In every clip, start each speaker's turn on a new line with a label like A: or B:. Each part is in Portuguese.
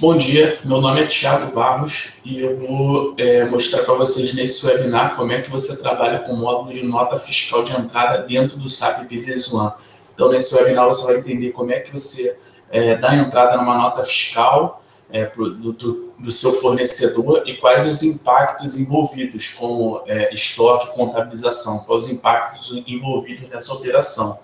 A: Bom dia, meu nome é Thiago Barros e eu vou é, mostrar para vocês nesse webinar como é que você trabalha com o módulo de nota fiscal de entrada dentro do SAP Business One. Então, nesse webinar você vai entender como é que você é, dá entrada numa nota fiscal é, pro, do, do, seu fornecedor e quais os impactos envolvidos, como é, estoque, contabilização, quais os impactos envolvidos nessa operação.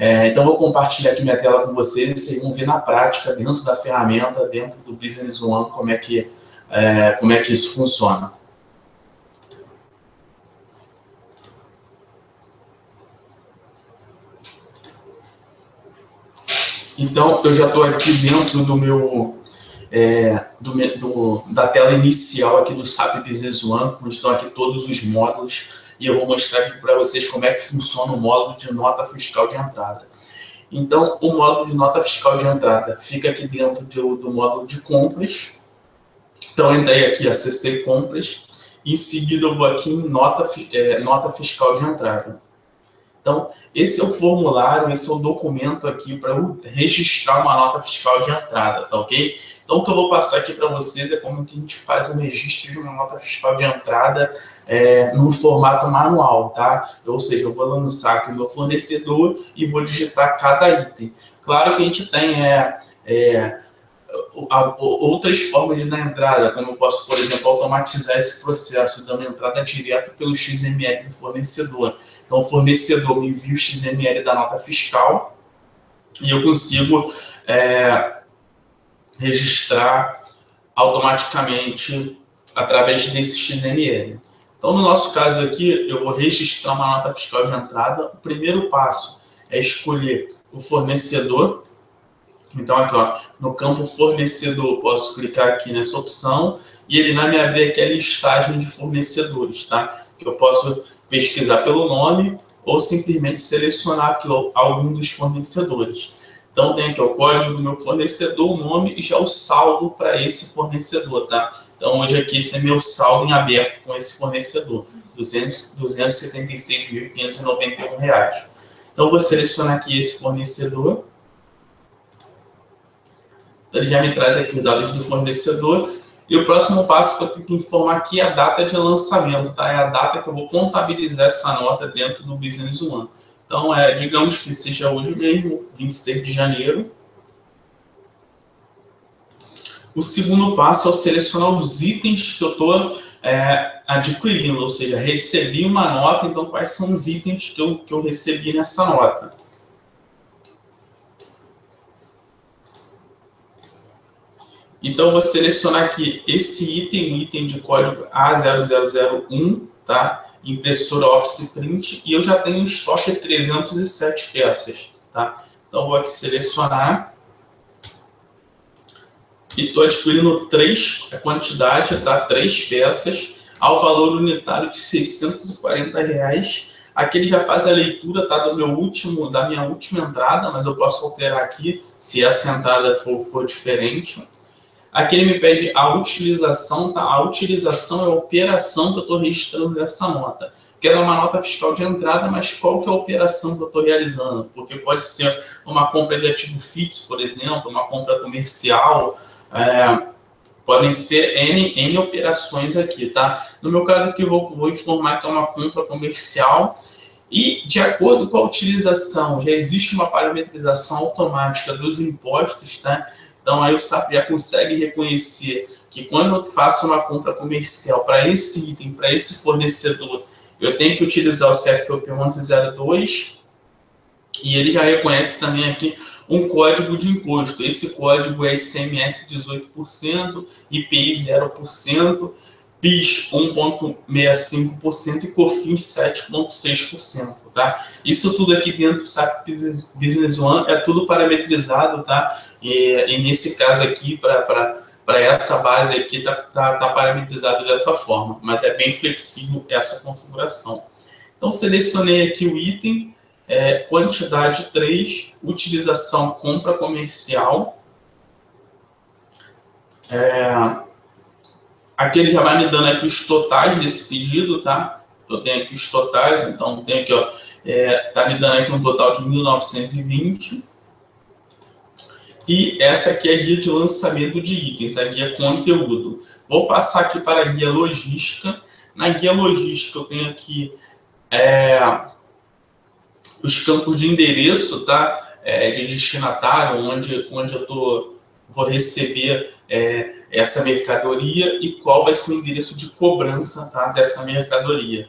A: É, então, vou compartilhar aqui minha tela com vocês e vocês vão ver na prática, dentro da ferramenta, dentro do Business One, como é que, é, como é que isso funciona. Então, eu já estou aqui dentro do meu, é, do, do, da tela inicial aqui do SAP Business One, onde estão aqui todos os módulos e eu vou mostrar aqui para vocês como é que funciona o módulo de nota fiscal de entrada. Então, o módulo de nota fiscal de entrada fica aqui dentro do, do módulo de compras. Então, entrei aqui, acessei compras, em seguida eu vou aqui em nota, é, nota fiscal de entrada. Então, esse é o formulário, esse é o documento aqui para registrar uma nota fiscal de entrada, tá ok? Então, o que eu vou passar aqui para vocês é como que a gente faz o registro de uma nota fiscal de entrada é, no formato manual, tá? Ou seja, eu vou lançar aqui o meu fornecedor e vou digitar cada item. Claro que a gente tem é, é outras formas de dar entrada, como eu posso, por exemplo, automatizar esse processo, dando entrada direta pelo XML do fornecedor. Então, o fornecedor me envia o XML da nota fiscal e eu consigo é, registrar automaticamente através desse XML. Então, no nosso caso aqui, eu vou registrar uma nota fiscal de entrada. O primeiro passo é escolher o fornecedor então, aqui, ó, no campo fornecedor, posso clicar aqui nessa opção e ele vai me abrir aqui a listagem de fornecedores, tá? Que eu posso pesquisar pelo nome ou simplesmente selecionar aqui algum dos fornecedores. Então, tem aqui o código do meu fornecedor, o nome e já o saldo para esse fornecedor, tá? Então, hoje aqui esse é meu saldo em aberto com esse fornecedor, R$ 276.591. Então, vou selecionar aqui esse fornecedor então, ele já me traz aqui os dados do fornecedor. E o próximo passo que eu tenho que informar aqui é a data de lançamento, tá? É a data que eu vou contabilizar essa nota dentro do Business One. Então, é, digamos que seja hoje mesmo, 26 de janeiro. O segundo passo é selecionar os itens que eu estou é, adquirindo, ou seja, recebi uma nota, então quais são os itens que eu, que eu recebi nessa nota. Então, vou selecionar aqui esse item, item de código A0001, tá? Impressora Office Print, e eu já tenho estoque de 307 peças, tá? Então, vou aqui selecionar e estou adquirindo três, a quantidade, tá? Três peças, ao valor unitário de 640 reais. Aqui ele já faz a leitura, tá? Do meu último, da minha última entrada, mas eu posso alterar aqui se essa entrada for, for diferente. Aqui ele me pede a utilização, tá? A utilização é a operação que eu estou registrando nessa nota. Quero uma nota fiscal de entrada, mas qual que é a operação que eu estou realizando? Porque pode ser uma compra de ativo fixo, por exemplo, uma compra comercial, é, podem ser N, N operações aqui, tá? No meu caso aqui, eu vou, vou informar que é uma compra comercial e, de acordo com a utilização, já existe uma parametrização automática dos impostos, tá? Então, aí o SAP já consegue reconhecer que quando eu faço uma compra comercial para esse item, para esse fornecedor, eu tenho que utilizar o CFOP 1102 e ele já reconhece também aqui um código de imposto. Esse código é ICMS 18%, IPI 0%, PIS 1,65% e COFINS 7,6%, tá? Isso tudo aqui dentro do SAP Business One é tudo parametrizado, tá? E, e nesse caso aqui, para essa base aqui, tá, tá, tá parametrizado dessa forma, mas é bem flexível essa configuração. Então, selecionei aqui o item, é, quantidade 3, utilização compra comercial, é, Aqui ele já vai me dando aqui os totais desse pedido, tá? Eu tenho aqui os totais, então tem aqui, ó, é, tá me dando aqui um total de 1920. E essa aqui é a guia de lançamento de itens, a guia conteúdo. Vou passar aqui para a guia logística. Na guia logística eu tenho aqui é, os campos de endereço, tá? É, de destinatário, onde, onde eu tô, vou receber é, essa mercadoria e qual vai ser o endereço de cobrança tá, dessa mercadoria.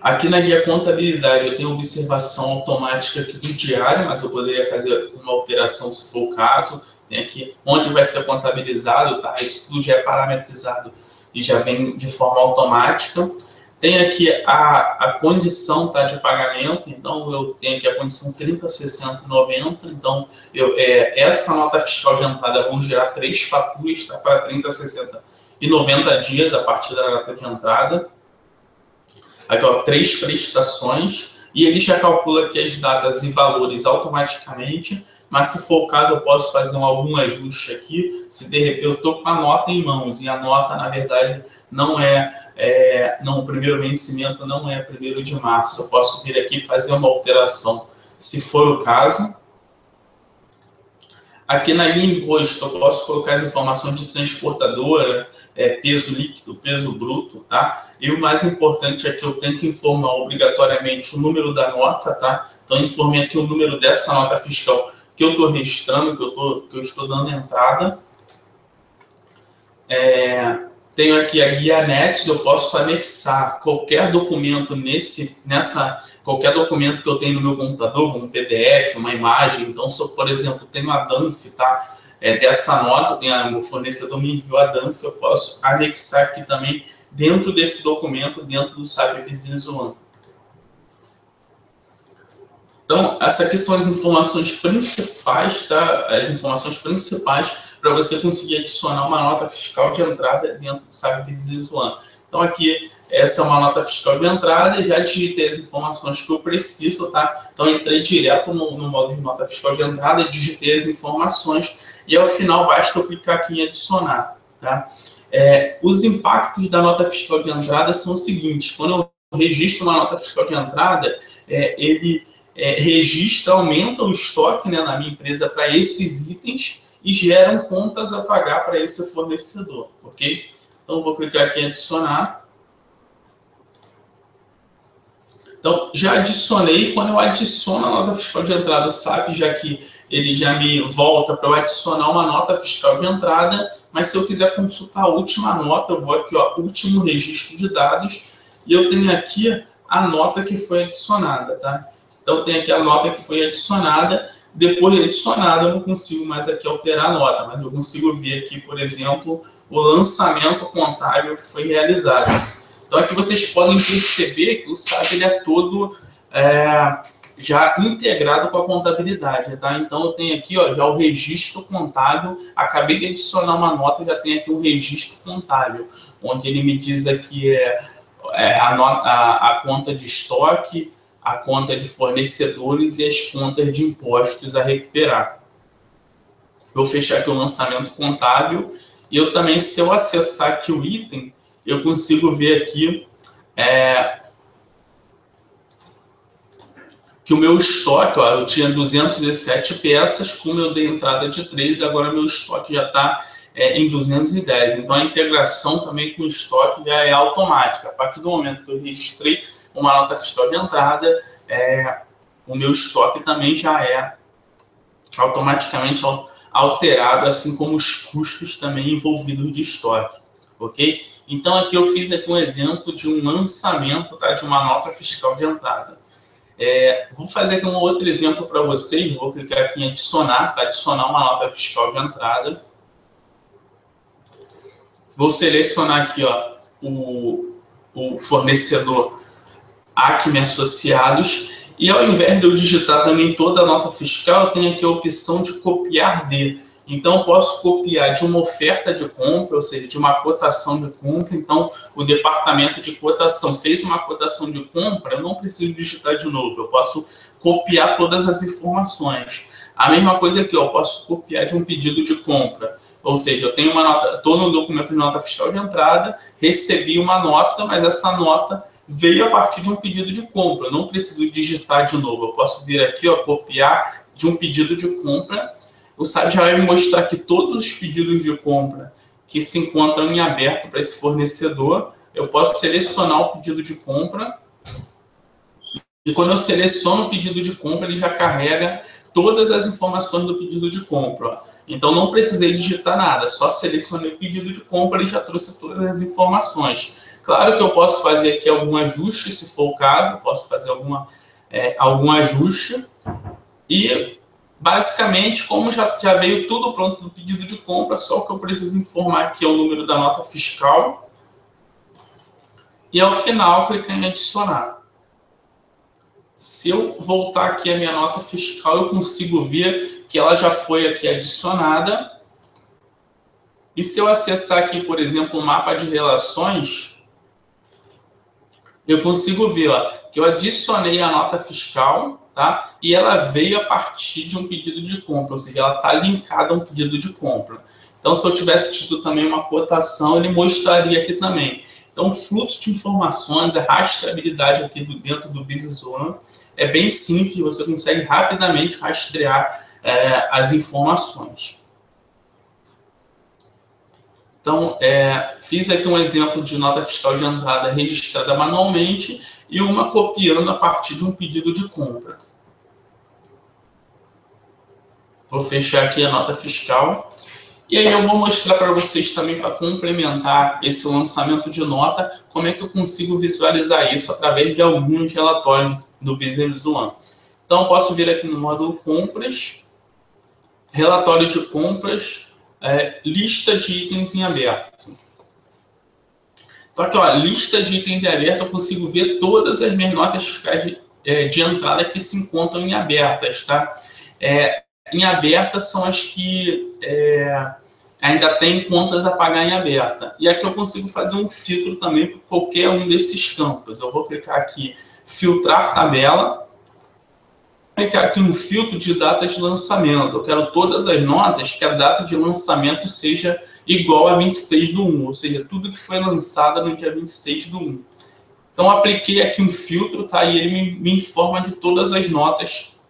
A: Aqui na guia contabilidade eu tenho observação automática aqui do diário, mas eu poderia fazer uma alteração se for o caso. Tem aqui onde vai ser contabilizado, tá? Isso tudo já é parametrizado e já vem de forma automática. Tem aqui a, a condição tá, de pagamento, então eu tenho aqui a condição 30, 60 90. Então, eu, é, essa nota fiscal de entrada vão gerar três faturas tá, para 30, 60 e 90 dias a partir da data de entrada. Aqui, ó, três prestações, e ele já calcula aqui as datas e valores automaticamente mas se for o caso, eu posso fazer um, algum ajuste aqui. Se de repente eu estou com a nota em mãos e a nota, na verdade, não é, é, não, o primeiro vencimento não é primeiro de março, eu posso vir aqui fazer uma alteração, se for o caso. Aqui na linha imposto, eu posso colocar as informações de transportadora, é, peso líquido, peso bruto, tá? E o mais importante é que eu tenho que informar obrigatoriamente o número da nota, tá? Então, informei aqui o número dessa nota fiscal que eu estou registrando, que eu, tô, que eu estou dando entrada. É, tenho aqui a guia NET, eu posso anexar qualquer documento nesse, nessa, qualquer documento que eu tenho no meu computador, um PDF, uma imagem. Então, se eu, por exemplo, tenho a DANF, tá? É, dessa nota, tenho a, o fornecedor me enviou a DANF, eu posso anexar aqui também dentro desse documento, dentro do SAP Business One. Então, essas aqui são as informações principais, tá? As informações principais para você conseguir adicionar uma nota fiscal de entrada dentro do SAP Business One. Então, aqui, essa é uma nota fiscal de entrada, já digitei as informações que eu preciso, tá? Então, entrei direto no, no modo de nota fiscal de entrada, digitei as informações e, ao final, basta eu clicar aqui em adicionar, tá? É, os impactos da nota fiscal de entrada são os seguintes. Quando eu registro uma nota fiscal de entrada, é, ele é, registra, aumenta o estoque né, na minha empresa para esses itens e geram contas a pagar para esse fornecedor, ok? Então, vou clicar aqui em adicionar. Então, já adicionei. Quando eu adiciono a nota fiscal de entrada, o SAP, já que ele já me volta para eu adicionar uma nota fiscal de entrada, mas se eu quiser consultar a última nota, eu vou aqui, ó, último registro de dados, e eu tenho aqui a nota que foi adicionada, tá? Então tem aqui a nota que foi adicionada. Depois de adicionada, eu não consigo mais aqui alterar a nota, mas eu consigo ver aqui, por exemplo, o lançamento contábil que foi realizado. Então aqui vocês podem perceber que o SAP ele é todo é, já integrado com a contabilidade, tá? Então eu tenho aqui ó, já o registro contábil, acabei de adicionar uma nota, já tem aqui um registro contábil, onde ele me diz aqui é, é a, nota, a, a conta de estoque, a conta de fornecedores e as contas de impostos a recuperar. Vou fechar aqui o lançamento contábil e eu também, se eu acessar aqui o item, eu consigo ver aqui é, que o meu estoque, ó, eu tinha 207 peças, como eu dei entrada de 3, agora meu estoque já está é, em 210. Então a integração também com o estoque já é automática. A partir do momento que eu registrei uma nota fiscal de entrada, é, o meu estoque também já é automaticamente alterado, assim como os custos também envolvidos de estoque, ok? Então aqui eu fiz aqui um exemplo de um lançamento tá, de uma nota fiscal de entrada. É, vou fazer aqui um outro exemplo para vocês, vou clicar aqui em adicionar, para adicionar uma nota fiscal de entrada. Vou selecionar aqui ó, o, o fornecedor Acme Associados, e ao invés de eu digitar também toda a nota fiscal, eu tenho aqui a opção de copiar de. Então, eu posso copiar de uma oferta de compra, ou seja, de uma cotação de compra. Então, o departamento de cotação fez uma cotação de compra, eu não preciso digitar de novo, eu posso copiar todas as informações. A mesma coisa aqui, eu posso copiar de um pedido de compra. Ou seja, eu tenho uma nota, estou no documento de nota fiscal de entrada, recebi uma nota, mas essa nota veio a partir de um pedido de compra. Eu não preciso digitar de novo. Eu posso vir aqui, ó, copiar de um pedido de compra, o SAP já vai me mostrar que todos os pedidos de compra que se encontram em aberto para esse fornecedor, eu posso selecionar o pedido de compra. E quando eu seleciono o pedido de compra, ele já carrega todas as informações do pedido de compra. Então não precisei digitar nada, só selecionei o pedido de compra e já trouxe todas as informações. Claro que eu posso fazer aqui algum ajuste, se for o caso, posso fazer alguma, é, algum ajuste. E basicamente, como já, já veio tudo pronto no pedido de compra, só que eu preciso informar aqui é o número da nota fiscal. E ao final, clicar em adicionar. Se eu voltar aqui a minha nota fiscal, eu consigo ver que ela já foi aqui adicionada. E se eu acessar aqui, por exemplo, o mapa de relações, eu consigo ver ó, que eu adicionei a nota fiscal, tá? E ela veio a partir de um pedido de compra, ou seja, ela está linkada a um pedido de compra. Então, se eu tivesse tido também uma cotação, ele mostraria aqui também. Então, o fluxo de informações, a rastreabilidade aqui do, dentro do Business One é bem simples, você consegue rapidamente rastrear é, as informações. Então, é, fiz aqui um exemplo de nota fiscal de entrada registrada manualmente e uma copiando a partir de um pedido de compra. Vou fechar aqui a nota fiscal e aí eu vou mostrar para vocês também, para complementar esse lançamento de nota, como é que eu consigo visualizar isso através de alguns relatórios do Business One. Então, posso vir aqui no módulo compras, relatório de compras, é, lista de itens em aberto. Então, aqui, ó, lista de itens em aberto, eu consigo ver todas as minhas notas fiscais de, é, de entrada que se encontram em abertas, tá? É, em aberta são as que é, ainda tem contas a pagar em aberta. E aqui eu consigo fazer um filtro também por qualquer um desses campos. Eu vou clicar aqui, filtrar tabela, clicar aqui no filtro de data de lançamento. Eu quero todas as notas que a data de lançamento seja igual a 26 do 1, ou seja, tudo que foi lançado no dia 26 do 1. Então, apliquei aqui um filtro, tá? E ele me, me informa de todas as notas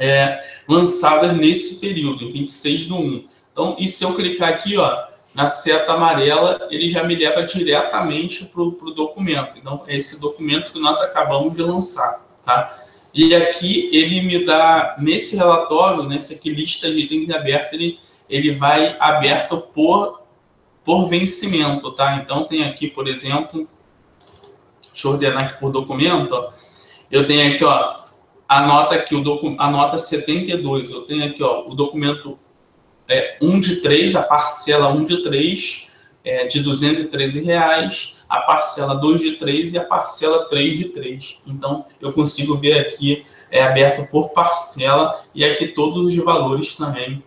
A: é, lançadas nesse período, em 26 do 1. Então, e se eu clicar aqui, ó, na seta amarela, ele já me leva diretamente para o documento. Então, é esse documento que nós acabamos de lançar, tá? E aqui ele me dá, nesse relatório, nesse aqui, lista de itens abertos, ele, ele vai aberto por, por vencimento, tá? Então, tem aqui, por exemplo, deixa eu ordenar aqui por documento, ó. Eu tenho aqui, ó, a nota aqui, o docu, a nota 72, eu tenho aqui ó, o documento é, 1 de 3, a parcela 1 de 3, é, de 213 reais, a parcela 2 de 3 e a parcela 3 de 3. Então, eu consigo ver aqui, é aberto por parcela, e aqui todos os valores também,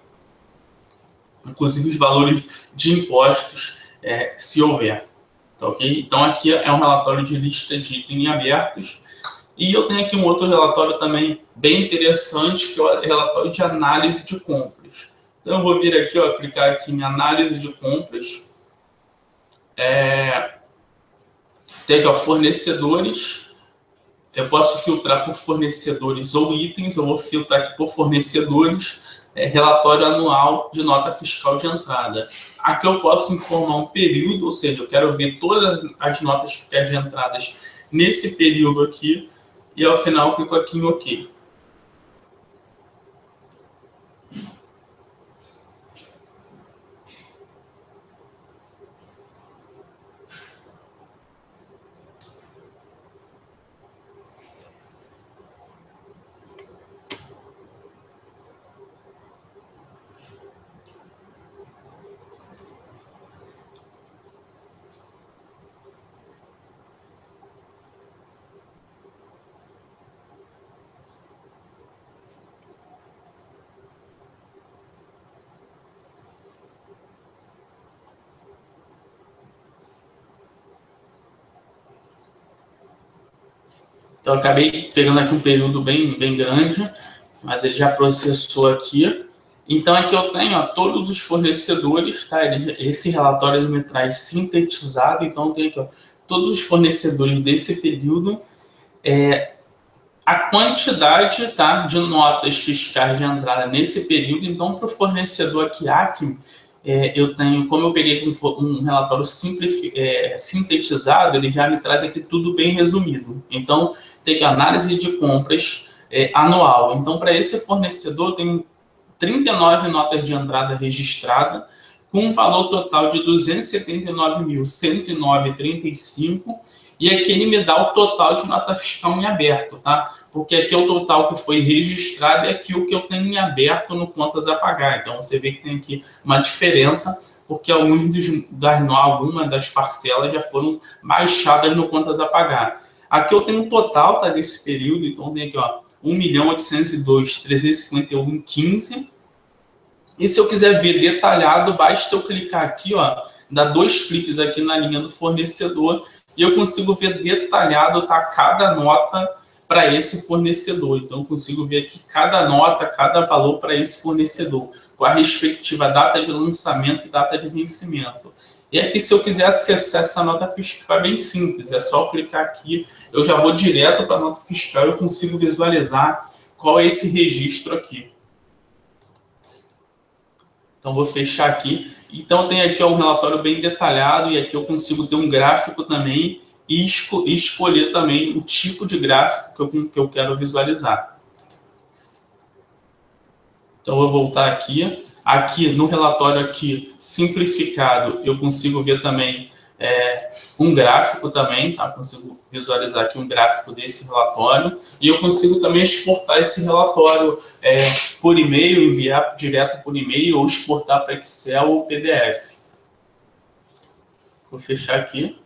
A: inclusive os valores de impostos, é, se houver. Tá, okay? Então, aqui é um relatório de lista de itens abertos, e eu tenho aqui um outro relatório também bem interessante, que é o relatório de análise de compras. Então, eu vou vir aqui, ó, clicar aqui em análise de compras. É... Tem aqui, ó, fornecedores. Eu posso filtrar por fornecedores ou itens, eu vou filtrar aqui por fornecedores, é, relatório anual de nota fiscal de entrada. Aqui eu posso informar um período, ou seja, eu quero ver todas as notas fiscais de entradas nesse período aqui, e ao final clico aqui em OK. Então, acabei pegando aqui um período bem, bem grande, mas ele já processou aqui. Então, aqui eu tenho ó, todos os fornecedores, tá? Ele, esse relatório ele me traz sintetizado, então tem aqui ó, todos os fornecedores desse período, é, a quantidade tá, de notas fiscais de entrada nesse período. Então, para o fornecedor aqui, Acme, é, eu tenho, como eu peguei um, um relatório é, sintetizado, ele já me traz aqui tudo bem resumido. Então, tem análise de compras é, anual. Então, para esse fornecedor, tem 39 notas de entrada registrada, com um valor total de 279.109,35 e aqui ele me dá o total de nota fiscal em aberto, tá? Porque aqui é o total que foi registrado e aqui o que eu tenho em aberto no contas a pagar. Então você vê que tem aqui uma diferença, porque alguns das, algumas das parcelas já foram baixadas no contas a pagar. Aqui eu tenho um total tá, desse período, então tem aqui, ó, 1.802.351,15. E se eu quiser ver detalhado, basta eu clicar aqui, ó, dar dois cliques aqui na linha do fornecedor e eu consigo ver detalhado tá, cada nota para esse fornecedor. Então, eu consigo ver aqui cada nota, cada valor para esse fornecedor, com a respectiva data de lançamento e data de vencimento. E aqui, se eu quiser acessar essa nota fiscal, é bem simples, é só clicar aqui, eu já vou direto para a nota fiscal, eu consigo visualizar qual é esse registro aqui. Então, vou fechar aqui. Então, tem aqui um relatório bem detalhado e aqui eu consigo ter um gráfico também e, esco escolher também o tipo de gráfico que eu, que eu quero visualizar. Então, eu vou voltar aqui. Aqui, no relatório aqui simplificado, eu consigo ver também é, um gráfico também, tá? Consigo visualizar aqui um gráfico desse relatório e eu consigo também exportar esse relatório é, por e-mail, enviar direto por e-mail ou exportar para Excel ou PDF. Vou fechar aqui.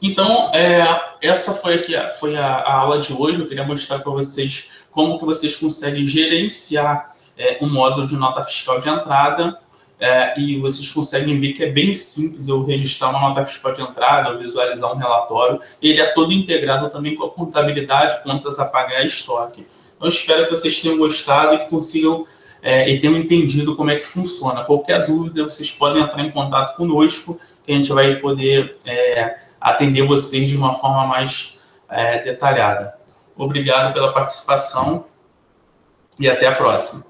A: Então, é, essa foi, aqui, foi a, a, aula de hoje. Eu queria mostrar para vocês como que vocês conseguem gerenciar é, um módulo de nota fiscal de entrada é, e vocês conseguem ver que é bem simples eu registrar uma nota fiscal de entrada, visualizar um relatório. Ele é todo integrado também com a contabilidade, contas a pagar e estoque. Então, espero que vocês tenham gostado e consigam é, e tenham entendido como é que funciona. Qualquer dúvida, vocês podem entrar em contato conosco, que a gente vai poder é, atender vocês de uma forma mais é, detalhada. Obrigado pela participação e até a próxima.